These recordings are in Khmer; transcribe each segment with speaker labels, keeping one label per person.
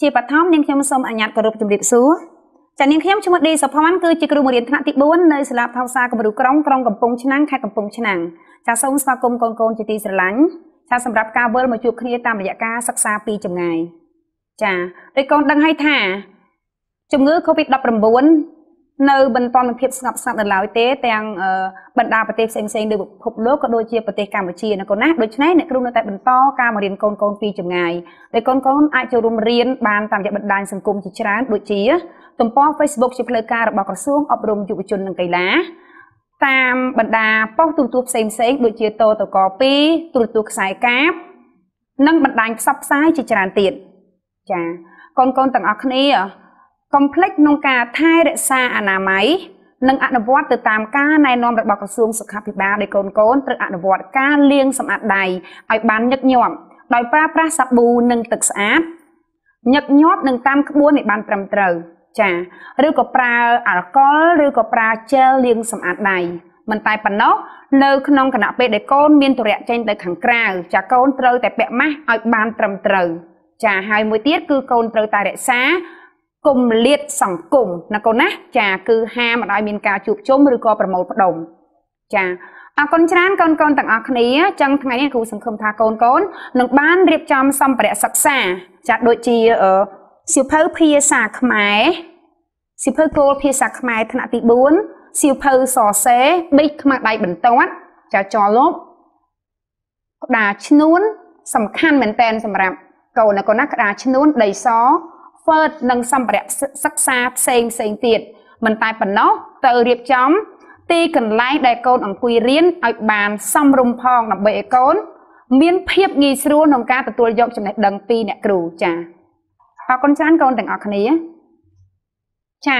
Speaker 1: ជាបឋមនាងខ្ញុំសូមអញ្ញាតគោរពជម្រាបសួរចានាងខ្ញុំឈ្មោះឌីសុផាន់គឺជាគ្រូបង្រៀនថ្នាក់ទី4នៅសាលាថោសាគំរូក្រុងក្រុងកំពង់ឆ្នាំងខេត្តកំពង់ឆ្នាំងចាសូមស្វាគមន៍កូនកូនជាទីស្រឡាញ់ចាសម្រាប់ការវិលមកជួបគ្នាតាមរយៈការសិក្សាពីចម្ងាយចាដោយកូនដឹងហើយថាជំងឺ Covid-19 នៅបន្តមានភាពស្ងប់ស្ងាត់នៅឡើយទេទាំងបណ្ដាប្រទេសផ្សេងៗលើពិភពលោកក៏ដូចជាប្រទេសកម្ពុជាណាកូនណាដូច្នេះអ្នកគ្រូនៅតែបន្តការបង្រៀនកូនកូនពីចម្ងាយដោយកូនកូនអាចចូលរួមរៀនបានតាមរយៈបណ្ដាញសង្គមជាច្រើនដូចជាទំព័រ Facebook ជាផ្លូវការរបស់ក្រសួងអប់រំយុវជននិងកីឡាតាមបណ្ដាប៉ុស្តិ៍ទូរទស្សន៍ផ្សេងផ្សេងដូចជាតតក2ទូរទស្សន៍ខ្សែកាបនិងបណ្ដាញផ្សព្វផ្សាយជាច្រើនទៀតចាកូនកូនទាំងអស់គ្នា កុំភ្លេចក្នុងការថែរក្សាអនាម័យនិងអនុវត្តទៅតាមការណែនាំរបស់ក្រសួងសុខាភិបាលដោយកូនកូនត្រូវអនុវត្តការលាងសម្អាតដៃឲ្យបានញឹកញាប់ដោយប្រើប្រាស់សាប៊ូនិងទឹកស្អាតញឹកញាប់និងតាមក្បួនឲ្យបានត្រឹមត្រូវចាឬក៏ប្រើអាល់កុលឬក៏ប្រើជែលលាងសម្អាតដៃមិនតែប៉ុណ្ណោះនៅក្នុងគណៈពេលដែលកូនមានទរៈចេញទៅខាងក្រៅចាកូនត្រូវតែពាក់ម៉ាស់ឲ្យបានត្រឹមត្រូវចាហើយមួយទៀតគឺកូនត្រូវតែរក្សា គម្លាតសង្គមណាកូនណាចាគឺហាមឲ្យមានការជួបជុំឬក៏ប្រមូលផ្ដុំចាអរគុណច្រើនកូនកូនទាំងអស់គ្នាចឹងថ្ងៃនេះគ្រូសង្ឃឹមថាកូនកូននឹងបានរៀបចំសម្ភារៈសិក្សាចាដូចជាសៀវភៅភាសាខ្មែរសៀវភៅគោលភាសាខ្មែរថ្នាក់ទី4សៀវភៅសរសេរប៊ិចខ្មាស់ដៃបន្ទាត់ចាចលប់ក្តារឈ្នួនសំខាន់មែនតែនសម្រាប់កូនណាកូនណាក្តារឈ្នួនដីស Word និងសម្ភារៈសិក្សាផ្សេងផ្សេងទៀតមិនតែប៉ុណ្ណោះទៅរៀបចំទីកន្លែងដែលកូនអង្គុយរៀនឲ្យបានសមរម្យផងដើម្បីឲ្យកូន មានភាពងាយស្រួលក្នុងការទទួលយកចំណេះដឹងពីអ្នកគ្រូចា៎អរគុណច្រើនកូនទាំងអស់គ្នាចា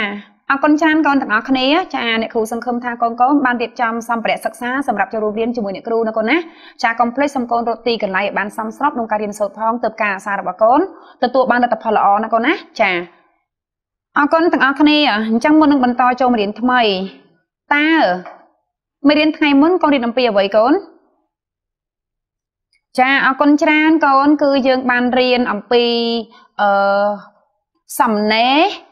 Speaker 1: អរគុណច្រើនកូនទាំងអស់គ្នាចាអ្នកគ្រូសង្ឃឹមថាកូនកូនបានរៀបចំសម្ភារៈសិក្សាសម្រាប់ចូលរួមរៀនជាមួយអ្នកគ្រូណាកូនណាចាកុំភ្លេចសុំកូនរត់ទីកន្លែងឲ្យបានសមស្របក្នុងការរៀនសូត្រផងទៅការអាសារបស់កូនទទួលបានលទ្ធផលល្អណាកូនណាចាអរគុណទាំងអស់គ្នាអញ្ចឹងមុននឹងបន្តចូលរៀនថ្មីតើមេរៀនថ្ងៃមុនកូនរៀនអំពីអ្វីកូនចាអរគុណច្រើនកូន គឺយើងបានរៀនអំពីអឺសំណេរ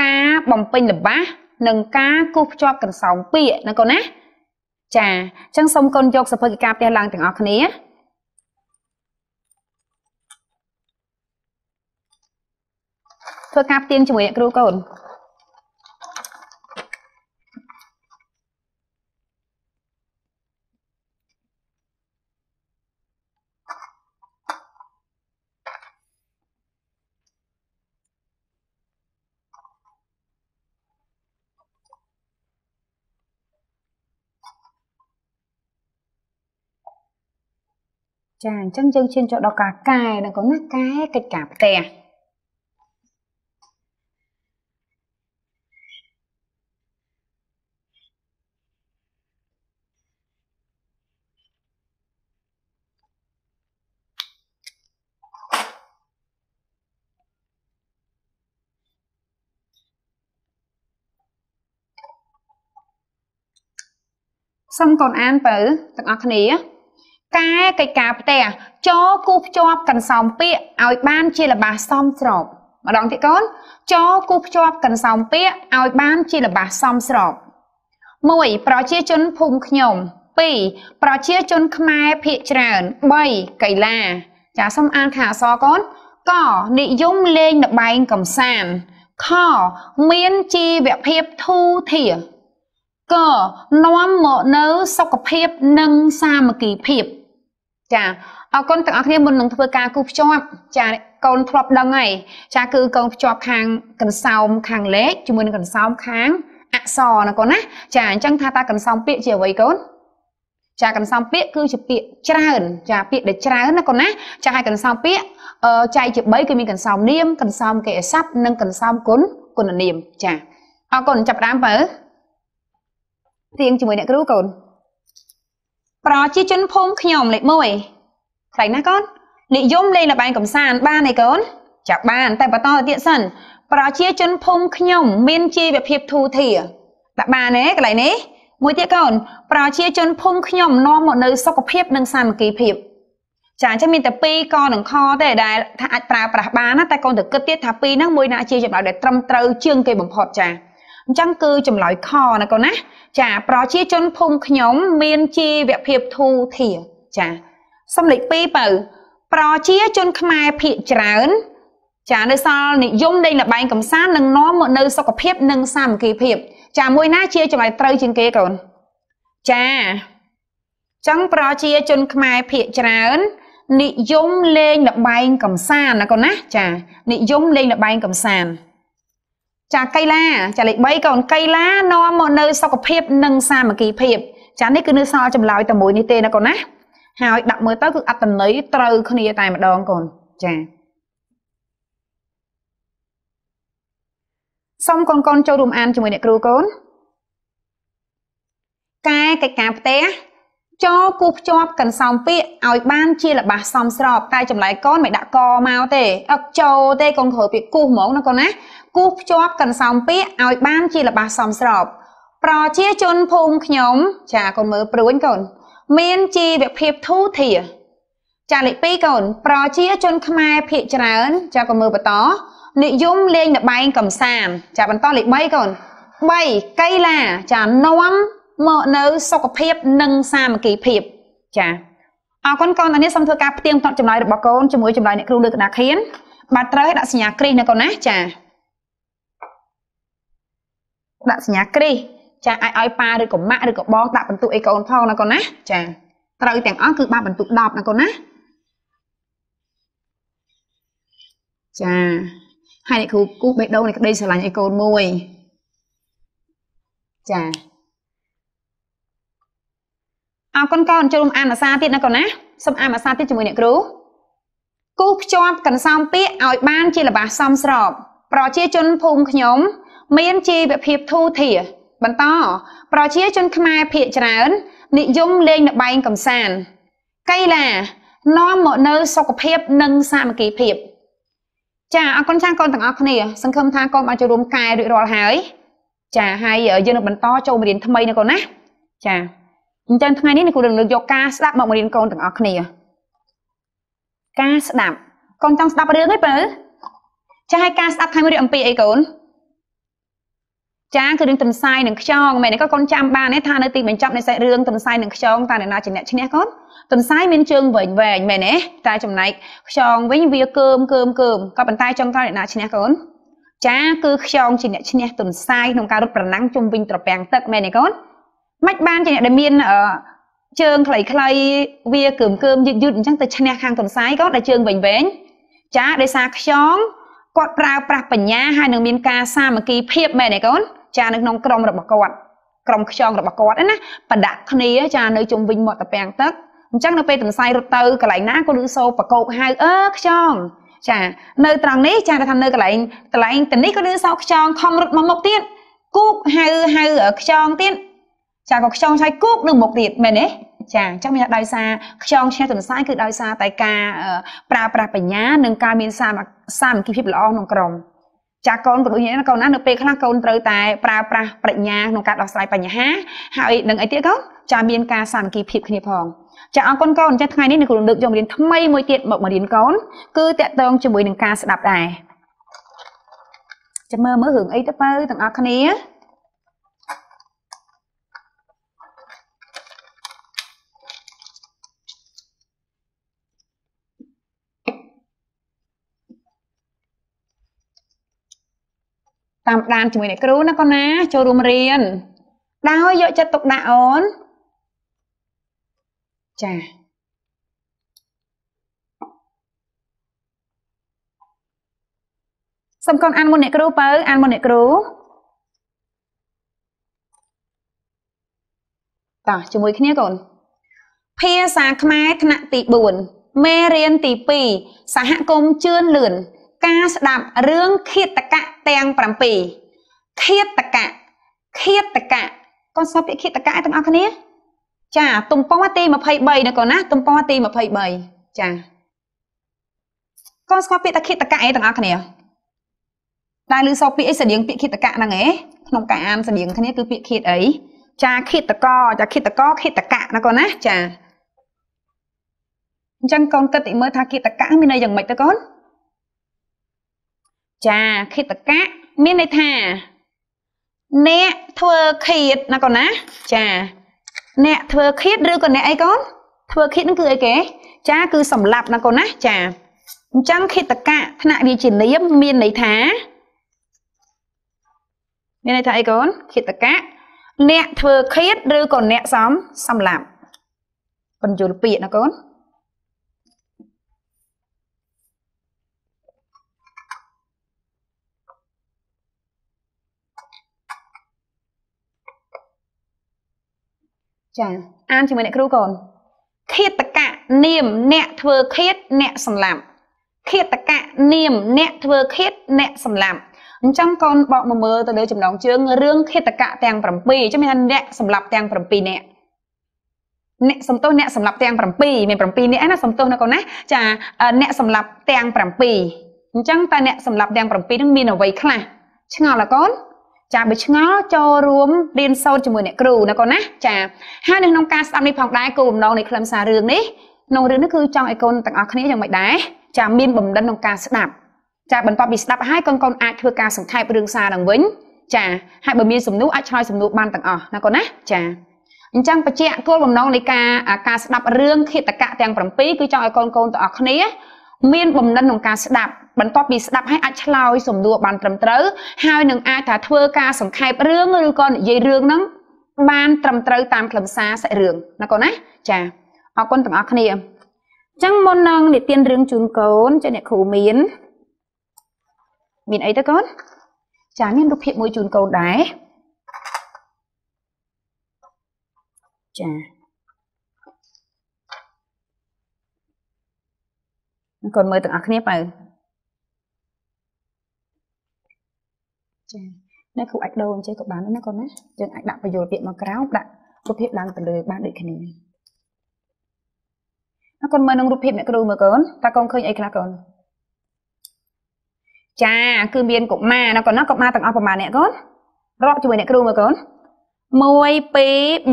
Speaker 1: ការបំពេញល្បះនិងការគូសភ្ជាប់កន្សោមពាក្យណាកូនណាចាអញ្ចឹងសូមកូនយកសភៅកិច្ចការផ្ទះឡើងទាំងអស់គ្នាធ្វើការផ្ទៀងជាមួយអ្នកគ្រូកូន ចាអញ្ចឹងយើងឈានចូលដល់ការកែណាកូនណាកែកិច្ចការផ្ទះសូមកូនអានទៅទាំងអស់គ្នា កែកិច្ចការផ្ទះចគូភ្ជាប់កន្សោមពាកឲ្យបានជាលបាសសមស្របម្ដងទៀតកូនចគូភ្ជាប់កន្សោមពាកឲ្យបានជាលបាសមស្រប1ប្រជាជនភូមិខ្ញុំ2ប្រជាជនខ្មែរភាគច្រើន3កីឡាចាសូមអានខាងអក្សរកូនកនិយមលេងល្បែងកំសាន្តខមានជីវភាពធូរធារកនាំមកនៅសុខភាពនិងសាមគ្គីភាព ចាអរគុណទាំងអស់គ្នាមុននឹងធ្វើការគូភ្ជាប់ចាកូនធ្លាប់ដឹងហើយចាគឺកូនភ្ជាប់ខាងកន្សោមខាងលេខជាមួយនឹងកន្សោមខាងអក្សរណាកូនណាចាអញ្ចឹងថាតើកន្សោមពាក្យជាអ្វីកូនចាកន្សោមពាក្យគឺជាពាក្យច្រើន ចាពាក្យដែលច្រើនណាកូនណាចាហើយកន្សោមពាក្យអឺចែកជា3គឺមានកន្សោមនាមកន្សោមកិរិយាសព្ទនិងកន្សោមគុណគុណនាមចាអរគុណចាប់ដើមបើរៀងជាមួយអ្នកគ្រូកូន ប្រជាជនភូមិខ្ញុំលេខ1ខ្លីណាកូននិយមលេងល្បែងកំសាន្តបានទេកូនចាប់បាន តែបន្តទៅទៀតសិនប្រជាជនភូមិខ្ញុំមានជីវភាពធូរធារដាក់បានទេកន្លែងនេះមួយទៀតកូនប្រជាជនភូមិខ្ញុំនាំមកនៅសុខភាពនិងសាមគ្គីភាពចាអញ្ចឹងមានតែ2កនិងខទេដែលថាអាចប្រើប្រាស់បានណាតែកូនទៅគិតទៀតថា2ហ្នឹងមួយណាជាចម្លើយដែលត្រឹមត្រូវជាងគេបំផុតចា អញ្ចឹងគឺចម្លើយខណាកូនណាចាប្រជាជនភូមិខ្ញុំមានជីវភាពធូរធារចាសំលេខ2បើប្រជាជនខ្មែរភាគច្រើន ចានៅសល់និយមលេងល្បែងកំសាន្តនិងនាំមកនៅសុខភាពនិងសាមគ្គីភាព ចាមួយណាជាចម្លើយត្រូវជាងគេកូនចាចឹងប្រជាជនខ្មែរភាគច្រើននិយមលេងល្បែងកំសាន្តណាកូនណាចានិយមលេងល្បែងកំសាន្ត ចាកីឡាចាលេខ3កូនកីឡានាំមកនៅសុខភាពនិងសាមគ្គីភាពចានេះគឺនៅសល់ចម្លើយតែមួយនេះទេណាកូនណាហើយដាក់មើលទៅគឺអត្តន័យត្រូវគ្នាតែម្ដងកូនចាសូមកូនកូនចូលរួមអានជាមួយអ្នកគ្រូកូនកែកិច្ចការផ្ទះ ចូលគូភ្ជាប់កន្សោមពាក្យឲ្យបានជាល្បះសមស្របតែចម្លែកកូនមិនដាក់កមកទេអត់ចូលទេកូនគ្រូពាក្យគូហ្មងណាកូនណាគូភ្ជាប់កន្សោមពាក្យឲ្យបានជាល្បះសមស្របប្រជាជនភូមិខ្ញុំចាកូនមើលព្រួញកូន មានជីវភាពធូរធារចាលេខ2កូន ប្រជាជនខ្មែរភាគច្រើន ចាកូនមើលបន្តនិយមលេងល្បែងកំសាន្តចាបន្តលេខ3កូន3កីឡាចានាំ មកនៅសុខភាពនិងសាមគ្គីភាពចាអរគុណកូនតានេះសូមធ្វើការផ្ទៀងផ្ទាត់ចម្លើយរបស់កូនជាមួយចម្លើយអ្នកគ្រូលើកណ្ដាលខៀនបាទត្រូវឲ្យដាក់សញ្ញាគ្រីសណាកូនណាចាដាក់សញ្ញាគ្រីសចាអាចឲ្យប៉ាឬក៏ម៉ាក់ឬក៏បងដាក់បន្ទុកអីកូនផងណាកូនណាចាត្រូវទាំងអស់គឺបានបន្ទុក10ណាកូនណាចាហើយអ្នកគ្រូគូបេះដូងនៃក្តីស្រឡាញ់ឲ្យកូនមួយចា អរគុណកូនចូលរួមអានភាសាទៀតណាកូនណាសូមអានភាសាទៀតជាមួយអ្នកគ្រូគូភ្ជាប់កន្សោមពាក្យឲ្យបានជាល្បះសមស្រប ប្រជាជនភូមិខ្ញុំ មានជីវភាពធូរធារបន្តប្រជាជនខ្មែរភាគច្រើននិយមលេងល្បែងកំសាន្តកីឡានាំមកនៅសុខភាពនិងសាមគ្គីភាព ចាអរគុណចាស់កូនទាំងអស់គ្នាសង្ឃឹមថាកូនបានចូលរួមកែរួចរាល់ហើយចាហើយយើងនឹងបន្តចូលមេរៀនថ្មីណាកូនណាចា អញ្ចឹងថ្ងៃនេះគ្រូនឹងលើកយកការស្ដាប់មករៀនកូនទាំងអស់គ្នាការស្ដាប់កូនចង់ស្ដាប់រឿងទេបើចាឲ្យការស្ដាប់ថ្ងៃមួយអំពីអីកូនចាគឺរឿងទន្សាយនឹងខ្យងមែនទេកូនចាំបានទេថានៅទីបញ្ចប់នៃសាច់រឿងទន្សាយនឹងខ្យងតើអ្នកណាជាអ្នកឈ្នះកូនទន្សាយមានជើងវែងវែងមែនទេតែចំណែកខ្យងវិញវាកើមកើមកើមក៏ប៉ុន្តែចង់ថាអ្នកណាឈ្នះកូនចាគឺខ្យងជាអ្នកឈ្នះទន្សាយក្នុងការរត់ប្រណាំងជុំវិញត្រពាំងទឹកមែនទេកូន មិនបានជាអ្នកដែលមានជើងខ្លីខ្លីវាកើមកើមយឺតយឺតអញ្ចឹងទៅឈ្នះខាងទន្សាយក៏ដែលជើងវែងវែងចាដោយសារខ្យងគាត់ប្រើប្រាស់បញ្ញាហើយនឹងមានការសាមគ្គីភាពមែនទេកូនចានៅក្នុងក្រុមរបស់គាត់ក្រុមខ្យងរបស់គាត់ណាបដាក់គ្នាចានៅជុំវិញមាត់ត្រពាំងទឹកអញ្ចឹងនៅពេលទន្សាយរត់ទៅកន្លែងណាក៏ឮសូរបកោកហៅអើខ្យងចានៅត្រង់នេះចាគេថានៅកន្លែងកន្លែងទៅនេះក៏ឮសោខ្យងខំរត់មកមុខទៀតគូកហៅហៅខ្យងទៀត ចាក៏ខ្យងឆៃគូកនៅមុខទៀតមែនទេចាអញ្ចឹងមានដោយសារខ្យងឈ្នះទន្សាយគឺដោយសារតែការប្រើប្រាស់បញ្ញានិងការមានសាមសាមគ្គីភាពល្អក្នុងក្រុមចាកូនក៏ដូចនេះកូនណានៅពេលខ្លះកូនត្រូវតែប្រើប្រាស់ប្រាជ្ញាក្នុងការដោះស្រាយបញ្ហាហើយនឹងអីទៀតកូនចាមានការសាមគ្គីភាពគ្នាផងចាអរគុណកូនចាថ្ងៃនេះនឹងគ្រូលើកយករៀនថ្មីមួយទៀតមកមករៀនកូនគឺតកតងជាមួយនឹងការស្ដាប់ដែរចាំមើលមើលរឿងអីទៅទៅទាំងអស់គ្នា តាមដានជាមួយអ្នកគ្រូណាកូនណា ចូលរួមរៀនដោយយកចិត្តទុកដាក់អូនចាសំខាន់អានមុនអ្នកគ្រូបើអានមុនអ្នកគ្រូតោះជាមួយគ្នាកូនភាសាខ្មែរថ្នាក់ទី4មេរៀនទី2សហគមន៍ជឿនលឿន ការស្ដាប់រឿងឃាតកៈទាំង7ឃាតកៈឃាតកៈកូនស្ដាប់ពាក្យឃាតកៈទាំងអស់គ្នា ចាទំព័រទី23ណាកូនណាទំព័រទី23ចាកូនស្គាល់ពាក្យតាឃាតកៈអីទាំងអស់គ្នាដែលឮសោពាក្យអីស្តៀងពាក្យឃាតកៈហ្នឹងឯងក្នុងការអានស្តៀងគ្នាគឺពាក្យឃាតអីចាឃាតកចាឃាតកឃាតកៈណាកូនណាចាអញ្ចឹងកូនគិតទីមើលថាគិតកៈមានន័យយ៉ាងម៉េចទៅកូន ចាគិតកៈមានន័យថាអ្នកធ្វើឃាតណាកូនណាចាអ្នកធ្វើឃាតឬក៏អ្នកអីកូនធ្វើឃាតនឹងគឺអីគេចាគឺសម្លាប់ណាកូនណាចាអញ្ចឹងឃាតកៈថ្នាក់វិជានាមមានន័យថាមានន័យថាអីកូនឃាតកៈអ្នកធ្វើឃាតឬក៏អ្នកសំសម្លាប់បញ្យលពាក្យណាកូន ចាអានជាមួយអ្នកគ្រូកូនឃាតកៈនាមអ្នកធ្វើឃាតអ្នកសម្លាប់ឃាតកៈនាមអ្នកធ្វើឃាតអ្នកសម្លាប់អញ្ចឹងកូនបកមកមើលទៅលើចំណងជើងរឿងឃាតកៈទាំង7អញ្ចឹងមានថាអ្នកសម្លាប់ទាំង7នាក់អ្នកសំទោសអ្នកសម្លាប់ទាំង7មាន7នាក់ណាសំទោសណាកូនណាចាអ្នកសម្លាប់ទាំង7អញ្ចឹងតើអ្នកសម្លាប់ទាំង7ហ្នឹងមានអ្វីខ្លះឆ្ងល់អកូន ចាបើឆ្ងល់ចូលរួមរៀនសូត្រជាមួយអ្នកគ្រូណាកូនណាចាហើយនៅក្នុងការស្ដាប់នេះផងដែរគោលបំណងនៃខ្លឹមសាររឿងនេះក្នុងរឿងនេះគឺចង់ឲ្យកូនទាំងអស់គ្នាយ៉ាងម៉េចដែរចាមានបំណិនក្នុងការស្ដាប់ចាបន្ទាប់ពីស្ដាប់ហើយកូនកូនអាចធ្វើការសង្ខេបរឿងសារនឹងវិញចាហើយបើមានសំណួរអាចឆ្លើយសំណួរបានទាំងអស់ណាកូនណាចាអញ្ចឹងបញ្ជាក់គោលបំណងនៃការការស្ដាប់រឿងឃាតកៈទាំង7គឺចង់ឲ្យកូនកូនទាំងអស់គ្នា មានបំណិនក្នុងការស្ដាប់បន្ទាប់ពីស្ដាប់ហើយអាចឆ្លើយសំណួរបានត្រឹមត្រូវហើយនឹងអាចថាធ្វើការសង្ខេបរឿងឬក៏និយាយរឿងហ្នឹងបានត្រឹមត្រូវតាមខ្លឹមសារសាច់រឿងណាកូនណាចាអរគុណទាំងអស់គ្នាអញ្ចឹងមុននឹងនិទានរឿងជូនកូនចាអ្នកគ្រូមាន មានអីទៅកូនចាមានរូបភាពមួយជូនកូនដែរចា កូនមើលទាំងអស់គ្នាបើចានៅគ្រូអាចដូរអញ្ចឹងក៏បានដែរណាកូនណាយើងអាចដាក់បញ្យលពាក្យមកក្រោមដាក់រូបភាពឡើងទៅលើបានដូចគ្នាអរគុណមើលនឹងរូបភាពអ្នកគ្រូមើលកូនតើកូនឃើញអីខ្លះកូនចាគឺមានកុមារណាកូនណាកុមារទាំងអស់ប្រហែលអ្នកកូនរាប់ជាមួយអ្នកគ្រូមើលកូន 1 2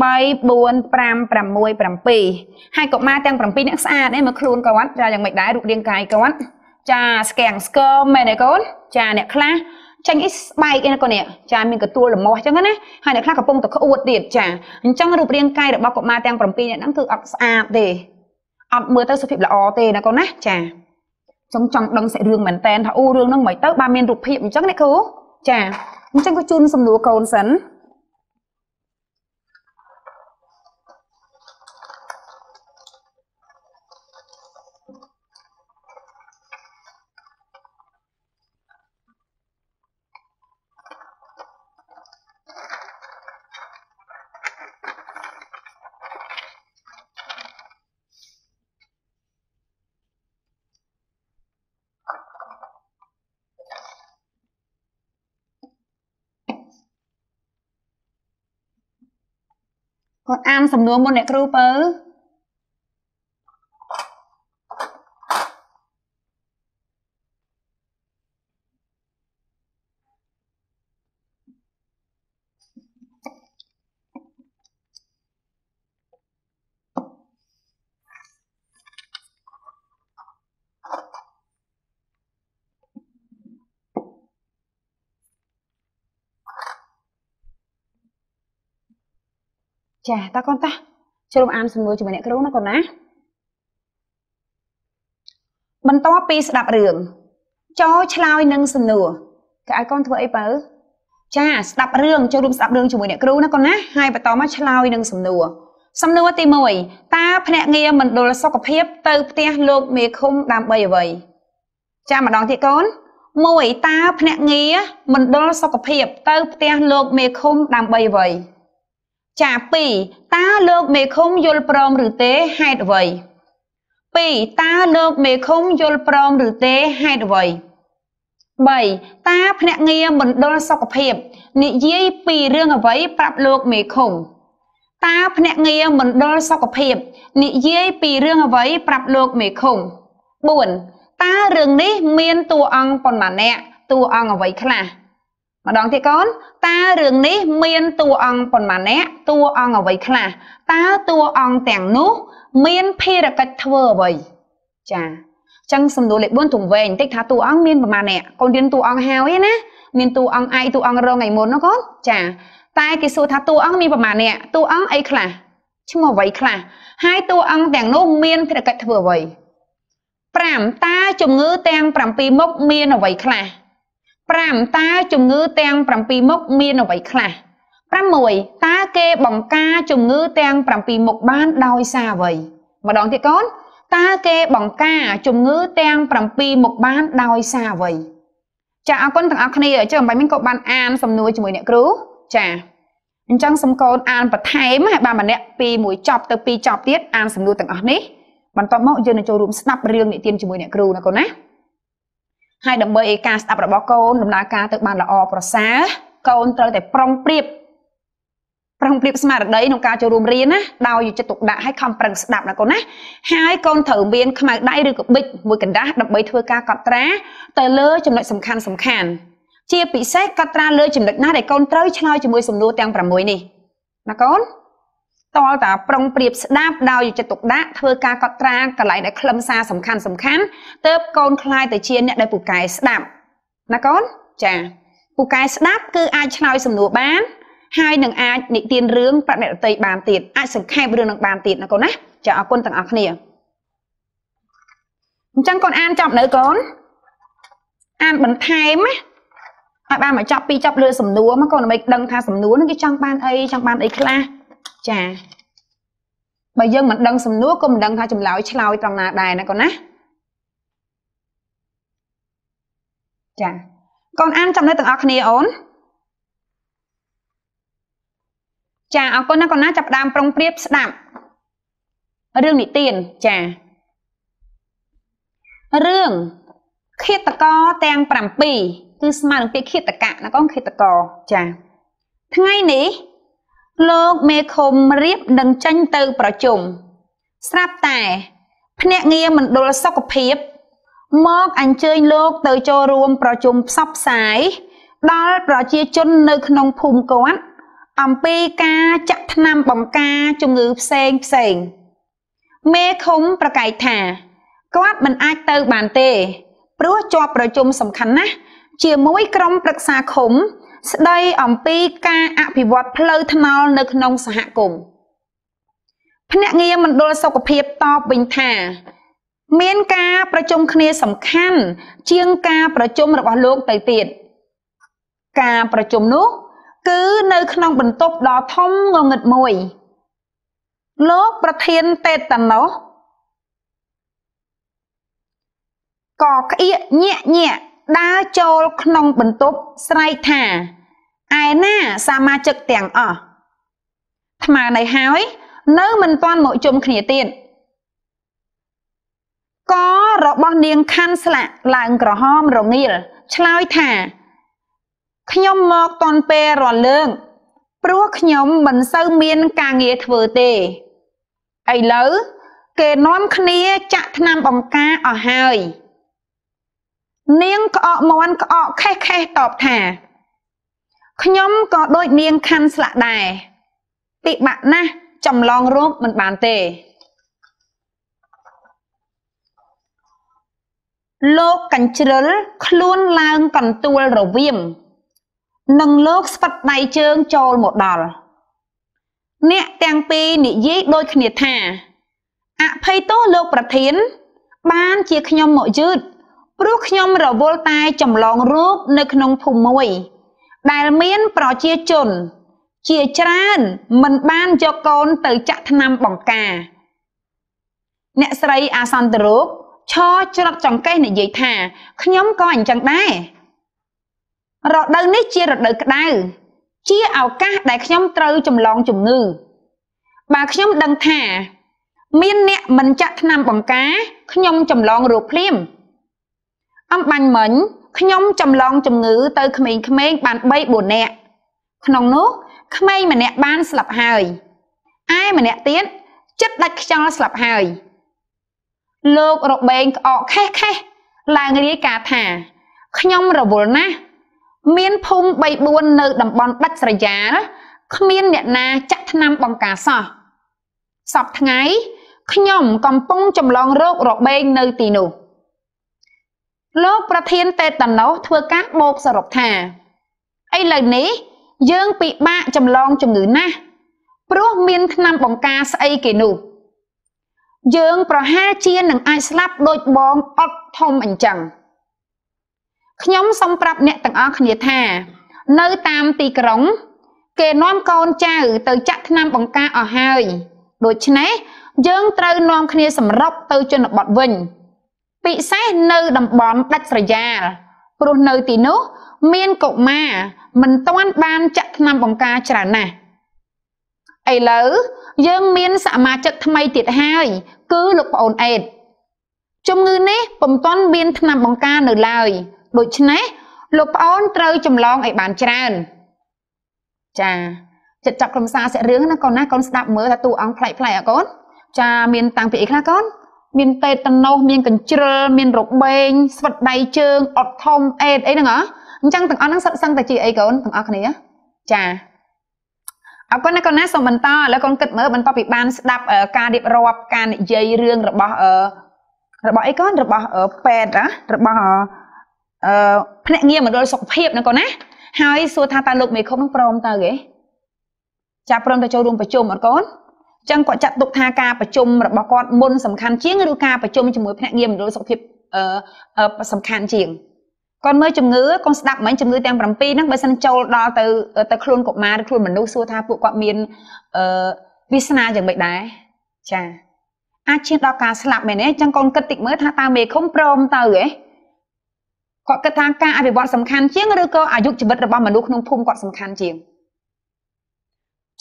Speaker 1: 3 4 5 6 7ហើយកុមារទាំង7នាក់ស្អាតឯងមើលខ្លួនគាត់ចាយ៉ាងម៉េចដែររូបរាងកាយគាត់ចាស្គាំងស្គមមែនទេកូនចាអ្នកខ្លះចាញ់អីស្បែកឯណាកូននេះចាមានកទួលលមាស់អញ្ចឹងណាហើយអ្នកខ្លះកំពុងតែក្អួតទៀតចាអញ្ចឹងរូបរាងកាយរបស់កុមារទាំង7នាក់ហ្នឹងគឺអត់ស្អាតទេអត់មើលទៅសុភាពល្អទេណាកូនណាចាចង់ចង់ដឹងសាច់រឿងមែនតែនថាអូរឿងហ្នឹងមិនទៅបានមានរូបភាពអញ្ចឹងណាគ្រូចាអញ្ចឹងក៏ជូនសំណួរកូនសិនគាត់ អានសំណួរមុនអ្នកគ្រូបើ ចាតើកូនតាជ្រុំអានសំណួរជាមួយអ្នកគ្រូណាកូនណាបន្ទាប់ពីស្ដាប់រឿងចូលឆ្លើយនឹងសំណួរគេឲ្យកូនធ្វើអីបើចាស្ដាប់រឿងចូលរួមស្ដាប់រឿងជាមួយអ្នកគ្រូណាកូនណាហើយបន្តមកឆ្លើយនឹងសំណួរសំណួរទី1តើភ្នាក់ងារមណ្ឌលសុខភាពទៅផ្ទះលោកមេឃុំដើម្បីអ្វីចាម្ដងទៀតកូន1តើភ្នាក់ងារមណ្ឌលសុខភាពទៅផ្ទះលោកមេឃុំដើម្បីអ្វី ចា2តើលោកមេឃុំយល់ព្រមឬទេហេតុអ្វី2តើលោកមេឃុំយល់ព្រមឬទេហេតុអ្វី3តើភ្នាក់ងារមណ្ឌលសុខភាពនិយាយពីរឿងអ្វីប្រាប់លោកមេឃុំតើភ្នាក់ងារមណ្ឌលសុខភាពនិយាយពីរឿងអ្វីប្រាប់លោកមេឃុំ4តើរឿងនេះមានតួអង្គប៉ុន្មានអ្នកតួអង្គអ្វីខ្លះ ម្ដងទៀតកូនតើរឿងនេះមានតួអង្គប៉ុន្មានអ្នកតួអង្គអ្វីខ្លះតើតួអង្គទាំងនោះមានភារកិច្ចធ្វើអ្វីចាចឹងសំណួរលេខ4ទង្វែងបន្តិចថាតួអង្គមានប្រមាណអ្នកកូនរៀនតួអង្គហើយណាមានតួអង្គឯកតួអង្គរងថ្ងៃមុនណាកូនចាតែគេសួរថាតួអង្គមានប្រមាណអ្នកតួអង្គអីខ្លះឈ្មោះអ្វីខ្លះហើយតួអង្គទាំងនោះមានភារកិច្ចធ្វើអ្វី5តើជំងឺទាំង7មុខមានអ្វីខ្លះ 5តើជំងឺទាំង7មុខមានអ្វីខ្លះ6តើគេបង្ការជំងឺទាំង7មុខបានដោយសារអ្វីម្ដងទៀតកូនតើគេបង្ការជំងឺទាំង7មុខបានដោយសារអ្វីចាអរគុណទាំងអស់គ្នាចុះអំបញ្ញមិញក៏បានអានសំណួរជាមួយអ្នកគ្រូចាអញ្ចឹងសូមកូនអានបន្ថែមឲ្យបានម្នាក់ពីមួយចប់ទៅពីរចប់ទៀតអានសំណួរទាំងអស់នេះបន្ទាប់មកយើងនឹងចូលរួមស្ដាប់រឿងនិទានជាមួយអ្នកគ្រូណាកូនណា ហើយដើម្បីឲ្យការស្ដាប់របស់កូនដំណើរការទៅបានល្អប្រសើរកូនត្រូវតែប្រុងប្រៀបប្រុងប្រៀបស្មារតីក្នុងការចូលរួមរៀនណាដោយយកចិត្តទុកដាក់ឲ្យខំប្រឹងស្ដាប់ណាកូនណាហើយកូនត្រូវមានខ្មៅដៃឬក៏ប៊ិចមួយកណ្ដាស់ដើម្បីធ្វើការកត់ត្រាទៅលើចំណុចសំខាន់សំខាន់ជាពិសេសកត់ត្រាលើចំណុចណាដែលកូនត្រូវឆ្លើយជាមួយសំណួរទាំង6នេះណាកូន តលតាប្រុងប្រៀបស្ដាប់ដោយយកចិត្តទុកដាក់ធ្វើការកត់ត្រាកន្លែងដែលខ្លឹមសារសំខាន់សំខាន់ទៅកូនខ្លាយទៅជាអ្នកដែលពូកែស្ដាប់ណាកូនចាពូកែស្ដាប់គឺអាចឆ្លើយសំណួរបានហើយនឹងអាចនិទានរឿងប្រណិតតីបានទៀតអាចសង្ខេបរឿងនឹងបានទៀតណាកូនណាចាអរគុណទាំងអស់គ្នាអញ្ចឹងកូនអានចប់នៅកូនអានបន្ថែមណាឲ្យបានមកចប់ពីចប់លើសំណួរមកកូនដើម្បីដឹងថាសំណួរនឹងគេចង់បានអីចង់បានអីខ្លះ ចាបើយើងមិនដឹងសំណួរក៏មិនដឹងថាចម្លើយឆ្លើយត្រង់ណាដែរណាកូនណាចាកូនអានចំណុចទាំងអស់គ្នាអូនចាអរគុណណាកូនណាចាប់ផ្ដើមប្រុងប្រៀបស្ដាប់រឿងនិទានចារឿងឃាតករទាំង7គឺស្មើនឹងពាក្យឃាតកៈណាកូនឃាតករចាថ្ងៃនេះ លោកមេឃុំរៀបនឹងចេញទៅប្រជុំស្រាប់តែភ្នាក់ងារមណ្ឌលសុខភាពមកអញ្ជើញលោកទៅចូលរួមប្រជុំផ្សព្វផ្សាយដល់ប្រជាជននៅក្នុងភូមិគាត់អំពីការចាក់ថ្នាំបង្ការជំងឺផ្សេងផ្សេងមេឃុំប្រកែកថាគាត់មិនអាចទៅបានទេ ព្រោះជាប់ប្រជុំសំខាន់ណាស់ជាមួយក្រុមប្រឹក្សាឃុំ ស្ដីអំពីការអភិវឌ្ឍផ្លូវថ្នល់នៅក្នុងសហគមន៍ភ្នាក់ងារមណ្ឌលសុខភាពតបវិញថា មានការប្រជុំគ្នាសំខាន់ ជាងការប្រជុំរបស់លោកទៅទៀតការប្រជុំនោះ គឺនៅក្នុងបន្ទប់ដ៏ធំងងឹតមួយ លោកប្រធានតេតាណូសក៏ក្អៀកញាក់ញាក់ ដើរចូលក្នុងបន្ទប់ស្រែកថាឯណាសមាជិកទាំងអស់ថ្មនេះហើយនៅមិនទាន់មកជុំគ្នាទៀតករបស់នាងខាន់ស្លាក់ឡើងក្រហមរងាលឆ្លើយថាខ្ញុំមកតន់ពេលរលើង ព្រោះខ្ញុំមិនសូវមានការងារធ្វើទេឥឡូវគេនាំគ្នាចាក់ថ្នាំបង្ការអស់ហើយ នាងក្អកមន់ក្អកខេះខេះតបថាខ្ញុំក៏ដូចនាងខាន់ស្លាក់ដែរពិបាកណាស់ចម្លងរោគមិនបានទេលោកកញ្ជ្រិលខ្លួនឡើងកន្ទួលរវៀមនិងលោកស្វិតដៃជើងចូលមកដល់អ្នកទាំងពីរនិយាយដូចគ្នាថាអភ័យទោសលោកប្រធាន បានជាខ្ញុំមកយឺត ព្រោះខ្ញុំរវល់តែចម្លងរោគនៅក្នុងភូមិមួយ ដែលមានប្រជាជន ជាច្រើនមិនបានយកកូនទៅចាក់ថ្នាំបង្ការ អ្នកស្រីអាសន្ទរោគឈរច្រត់ចង្កេះនិយាយថាខ្ញុំក៏អញ្ចឹងដែររដូវនេះជារដូវក្តៅជាឱកាសដែលខ្ញុំត្រូវចម្លងជំងឺបើខ្ញុំដឹងថា មានអ្នកមិនចាក់ថ្នាំបង្ការខ្ញុំចម្លងរោគភ្លាម អំបាញ់មិញខ្ញុំចម្លងជំងឺទៅក្មេងៗបាន3 4នាក់ក្នុងនោះក្មេងម្នាក់បានស្លាប់ហើយឯម្នាក់ទៀតចិត្តដាច់ខ្យល់ស្លាប់ហើយលោករបែងក្អកខេះខេះឡើងរាយការណ៍ថាខ្ញុំរវល់ណាស់មានភូមិ3 4នៅតំបន់ដាច់ស្រយាលគ្មានអ្នកណាចាក់ថ្នាំបង្ការសោះសពថ្ងៃខ្ញុំកំពុងចម្លងរោគរបេងនៅទីនោះ លោកប្រធានតេតាណូសធ្វើការបូកសរុបថាឥឡូវនេះ យើងពិបាកចម្លងជំងឺណាស់ព្រោះមានថ្នាំបង្ការស្អីគេនោះយើងប្រហែលជានឹងអាចស្លាប់ដូចបងអត់ធំអញ្ចឹងខ្ញុំសូមប្រាប់អ្នកទាំងអស់គ្នាថា នៅតាមទីក្រុង គេនាំកូនចៅទៅចាក់ថ្នាំបង្ការអស់ហើយដូច្នេះយើងត្រូវនាំគ្នាសម្រុកទៅជនបទវិញ ពិសេសនៅតំបន់ដាច់ស្រយាលព្រោះនៅទីនោះ មានកុមារមិនទាន់បានចាក់ថ្នាំបង្ការច្រើនណាស់ឥឡូវយើងមានសមាជិកថ្មីទៀតហើយ គឺលោកប្អូនអេតជំងឺនេះពុំទាន់មានថ្នាំបង្ការនៅឡើយដូច្នេះលោកប្អូនត្រូវចម្លងឲ្យបានច្រើនចាចិត្តចាប់ក្រុមសារសាក់រឿងណាកូនណាកូនស្ដាប់មើលថាតួអង្គផ្លែកផ្លែកអកូនចាមានតាំងពីអីខ្លះកូន មានតេតណូសមានកញ្ជ្រឹលមានរបេងស្វិតដៃជើងអត់ធំអេតអីហ្នឹងហ៎អញ្ចឹងទាំងអស់ហ្នឹងសិតសឹងតែជាអីកូនទាំងអស់គ្នាចាអរគុណណាកូនណាសូមបន្តឥឡូវកូនគិតមើលបន្ទាប់ពីបានស្ដាប់ការរៀបរាប់ការនិយាយរឿងរបស់របស់អីកូនរបស់ពេទ្យរបស់អឺភ្នាក់ងារមណ្ឌលសុខភាពណាកូនណាហើយសួរថាតើលោកមេឃុំនឹងព្រមទៅទេចាប់ព្រមទៅចូលរួមប្រជុំអត់កូន ចឹងគាត់ចាត់ទុកថាការប្រជុំរបស់គាត់មុនសំខាន់ជាងឬការប្រជុំជាមួយភ្នាក់ងារមណ្ឌលសុខភាពអឺសំខាន់ជាងគាត់មើលជំងឺកុំស្ដាប់មិញជំងឺទាំង7ហ្នឹងបើសិនចូលដល់ទៅទៅខ្លួនកុមារឬខ្លួនមនុស្សសួរថាពួកគាត់មានអឺវាសនាយ៉ាងម៉េចដែរចាអាចឈានដល់ការស្លាប់មែនទេអញ្ចឹងកូនគិតតិចមើលថាតើមេឃុំព្រមទៅហ៎គាត់គិតថាការអភិវឌ្ឍសំខាន់ជាងឬក៏អាយុជីវិតរបស់មនុស្សក្នុងភូមិគាត់សំខាន់ជាង